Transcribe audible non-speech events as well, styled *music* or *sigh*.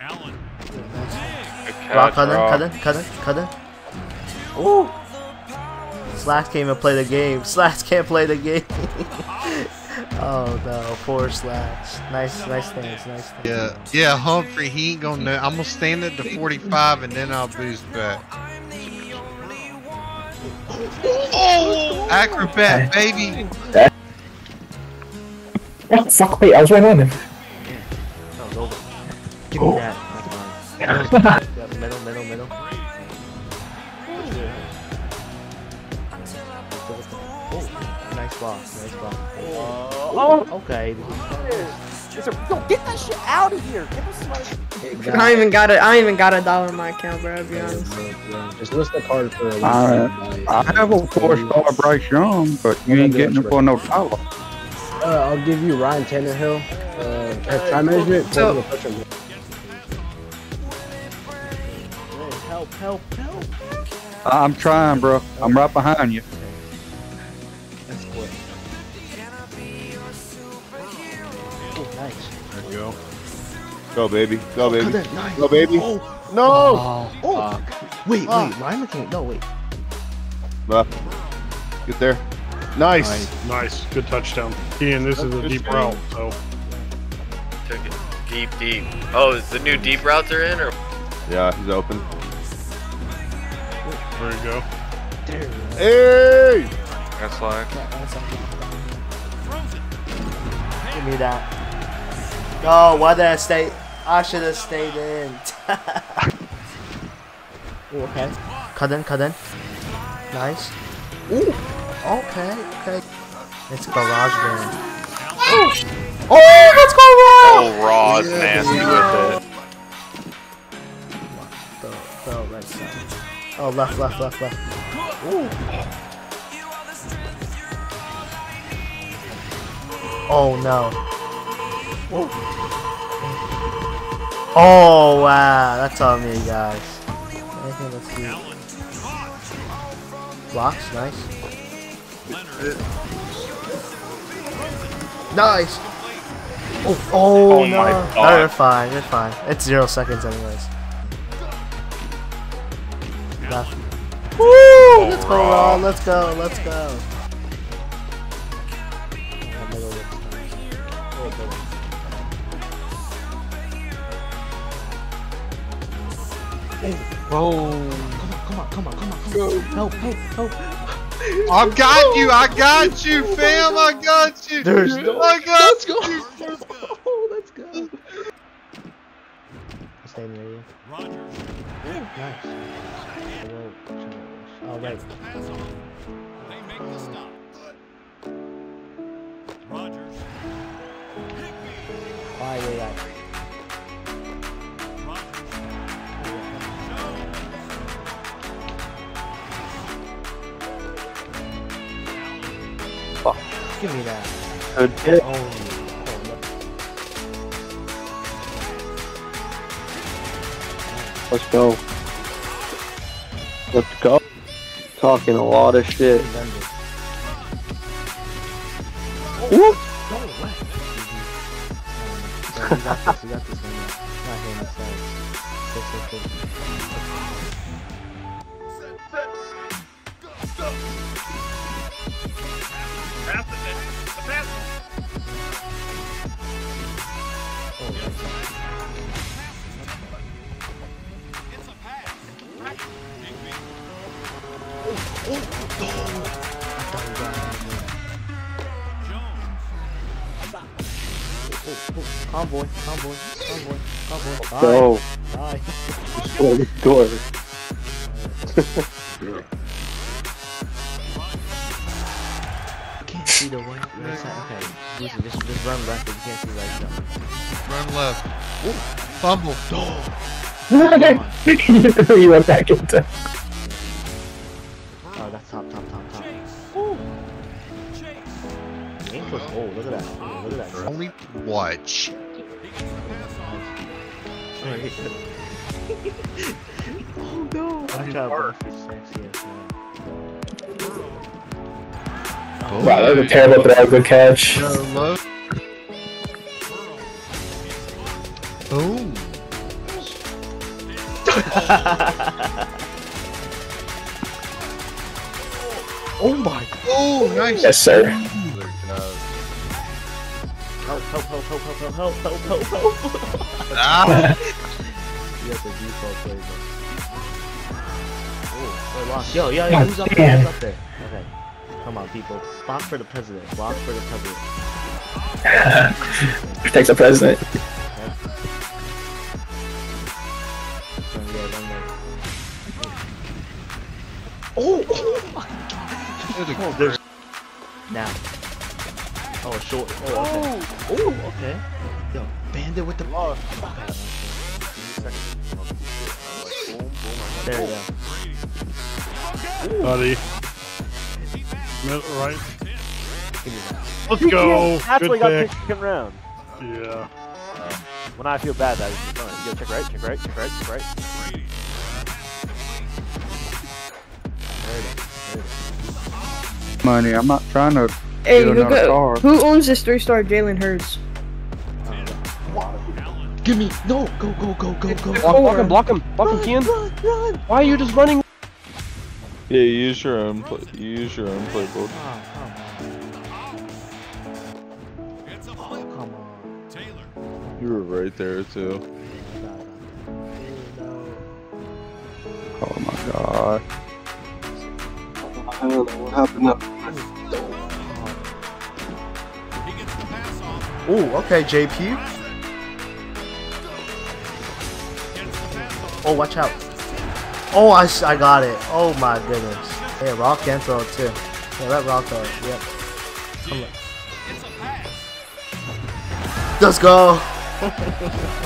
Allen. Rock, catch, cut in, cut in, cut in, cut in. Ooh. Slacks can't even play the game. Slacks can't play the game. *laughs* oh no, poor Slacks. Nice, nice things, nice things. Yeah, yeah, Humphrey, he ain't gonna know. I'm gonna stand at the 45 and then I'll boost back. Oh, acrobat, baby. Oh, fuck, wait, I was right on him. That was over. Give me that. That's mine. Yeah, *laughs* middle, middle, middle. Oh, nice block, nice block. Oh, okay. Yo, get that shit out of here. Give us some. I don't even got it. I don't even got a dollar in my account, bro. To be honest. Just list the card for a I, I have a four star Bryce Young, but you ain't getting him for no dollar. Uh, I'll give you Ryan Tannehill. Uh, time management. So- Help, help, help. I'm trying, bro. I'm right behind you. That's quick. Oh, nice. There you go. Go, baby. Go, baby. in, nice. Go, baby. Oh, No! oh, oh. Wait, Ah. wait. Why am I looking? No, wait. Left. Get there. Nice. Nice, nice. Good touchdown. Ian, this is a deep shit. route, so Took it deep, deep. Oh, is the new deep routes are in, or Yeah, he's open. There you go. Hey! that's like Give me that. Oh, why did I stay? I should have stayed in. *laughs* Ooh, okay. Cut in, cut in. Nice. Ooh. Okay, okay. It's garage band. Oh, let's go raw! oh, raw is nasty with it. Oh, left, left, left, left. Ooh. Oh no. Ooh. Oh wow, that's on me, guys. Anything let's. Blocks, nice. Nice. Oh, oh, Oh no. my No, God. you're fine. You're fine. It's zero seconds, anyways. Left. Woo! Let's go, Ron. Let's go. Let's go. Whoa. Come on, come on, come on, come on. Help, help, help. I got you. I got you, fam. I got you. There's no- I got Let's go. you. *laughs* Oh, let's go. Stay near you. Rodgers. Nice. Oh, right. They make the stop. Rodgers. Why you that? Give me that. Good hit. Oh, oh no. Let's go. Let's go. Talking a lot of shit. Go away. So you Convoy, convoy, convoy, convoy. Bye. Go. Bye. Go the door. You can't see the right, right. Okay, Lucy, just, just run left if you can't see right side. Run left. Ooh. Fumble. Oh. *laughs* you went back into. Oh, that's top, top, top, top. Aim for oh, look at that. Oh, look at that. Only watch. oh no! Watch out, Buffy's sexy as hell. Wow, that was a terrible throw. Good catch. Go low. Boom. oh my. Oh, nice. Yes, sir. Help, help, help, help, help, help, help, help, help, help. Ah, *laughs* You got the default play, Oh, we're lost. Yo, yo, yo, God who's up there? damn. Who's up there? Okay. Come on, people. Block for the president. Block for the president. *laughs* Protects the president. Run there, run there. Oh, there's now. Oh, short. Oh, okay. Oh, okay. Yo, bandit with the. Okay. There you go. Buddy. Middle, right. Give me that. Let's go. Naturally Good got pick. picked second round. Yeah. When I feel bad, that is fun. You go check right, check right, check right, check right. There it is. There it is. Money. I'm not trying to. Hey, who, go, who owns this three-star Jalen Hurts? Give me no, go, go, go, go, go. Block, block him, block him, block him, Kian. Run, run. Why are you just running? Yeah, use your own. Play, use your own playbook. Oh, come on. Oh, come on. Taylor. You were right there too. Oh my god. I don't know what happened. Up. Ooh, okay, JP. Oh, watch out. Oh, I, I got it. Oh my goodness. Yeah, Rock can throw it too. Yeah, let Rock throw it. Yep. Come on. Let's go. *laughs*